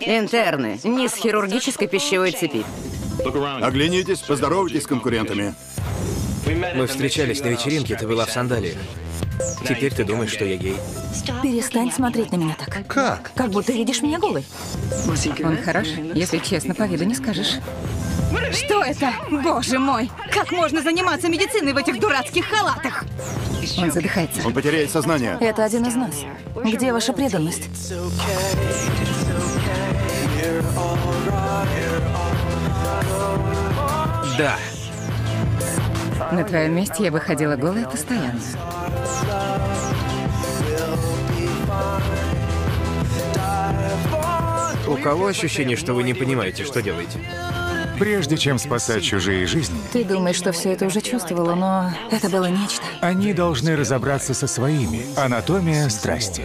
Интерны. Низ хирургической пищевой цепи. Оглянитесь, поздоровайтесь с конкурентами. Мы встречались на вечеринке, ты была в сандалиях. Теперь ты думаешь, что я гей. Перестань смотреть на меня так. Как? Как будто видишь меня голой. Он хорош, если честно, по виду не скажешь. Что это? Боже мой! Как можно заниматься медициной в этих дурацких халатах? Он задыхается. Он потеряет сознание. Это один из нас. Где ваша преданность? Да. На твоем месте я бы ходила голая постоянно. У кого ощущение, что вы не понимаете, что делаете? Прежде чем спасать чужие жизни, Ты думаешь, что все это уже чувствовала, но это было нечто. они должны разобраться со своими. Анатомия страсти.